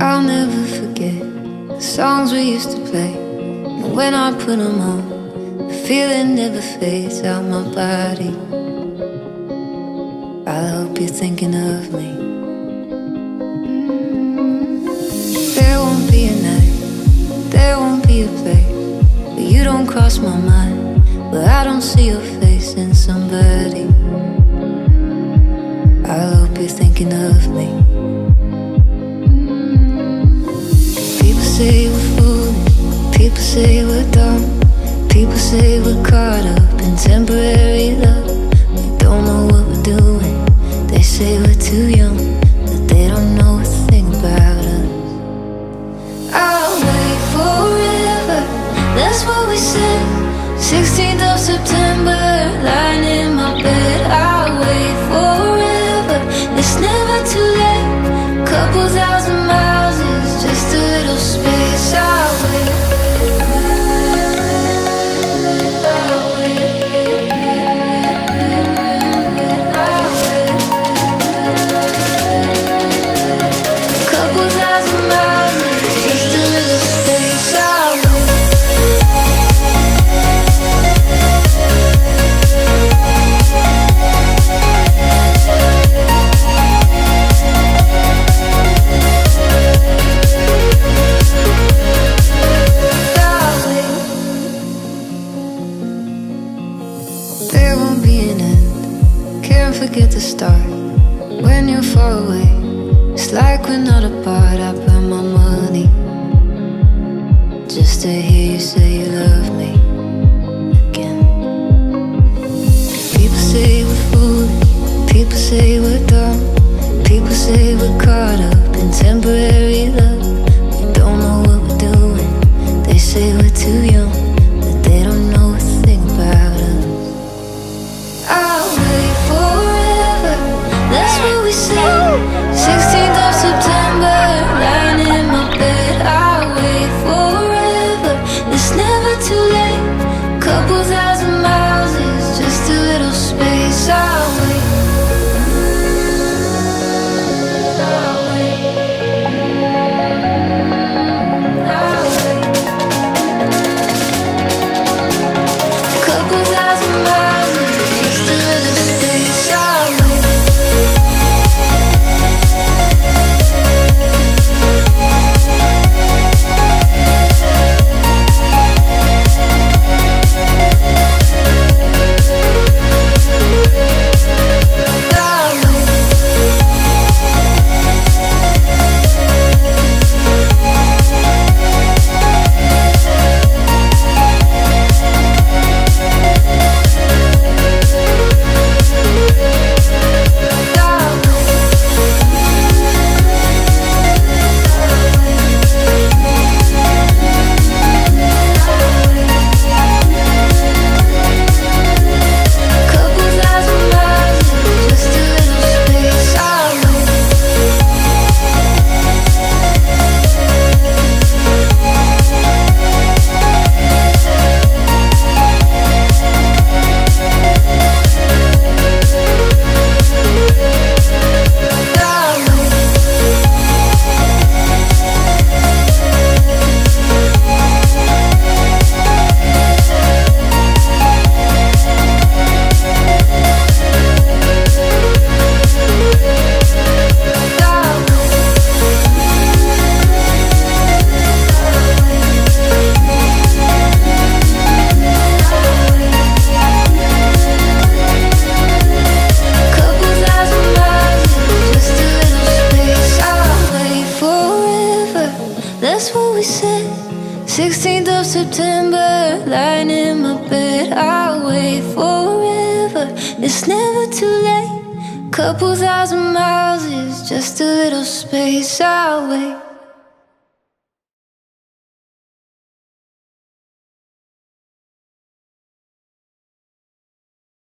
I'll never forget the songs we used to play. And when I put them on, the feeling never fades out my body. I hope you're thinking of me. There won't be a night, there won't be a place where you don't cross my mind, where I don't see your face inside. start when you're far away. It's like we're not apart. I away December, lying in my bed, I'll wait forever. It's never too late. Couple thousand miles is just a little space I'll wait.